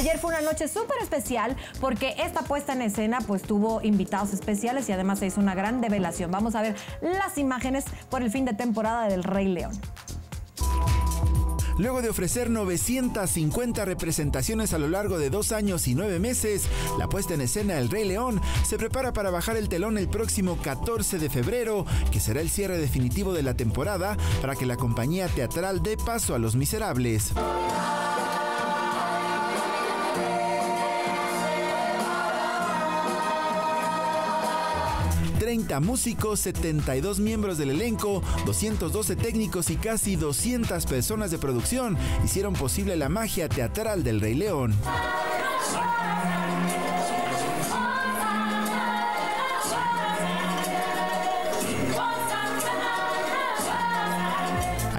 Ayer fue una noche súper especial porque esta puesta en escena pues tuvo invitados especiales y además se hizo una gran develación. Vamos a ver las imágenes por el fin de temporada del Rey León. Luego de ofrecer 950 representaciones a lo largo de dos años y nueve meses, la puesta en escena del Rey León se prepara para bajar el telón el próximo 14 de febrero, que será el cierre definitivo de la temporada para que la compañía teatral dé paso a Los Miserables. 30 músicos, 72 miembros del elenco, 212 técnicos y casi 200 personas de producción hicieron posible la magia teatral del Rey León.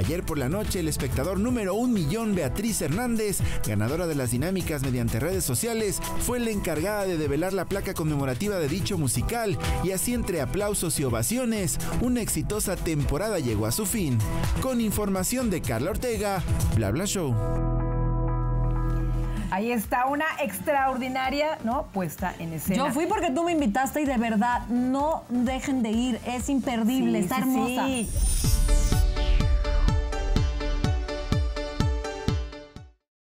Ayer por la noche, el espectador número un millón, Beatriz Hernández, ganadora de las dinámicas mediante redes sociales, fue la encargada de develar la placa conmemorativa de dicho musical y así entre aplausos y ovaciones, una exitosa temporada llegó a su fin. Con información de Carla Ortega, Bla Bla Show. Ahí está una extraordinaria, ¿no? Puesta en escena. Yo fui porque tú me invitaste y de verdad no dejen de ir, es imperdible, está hermosa.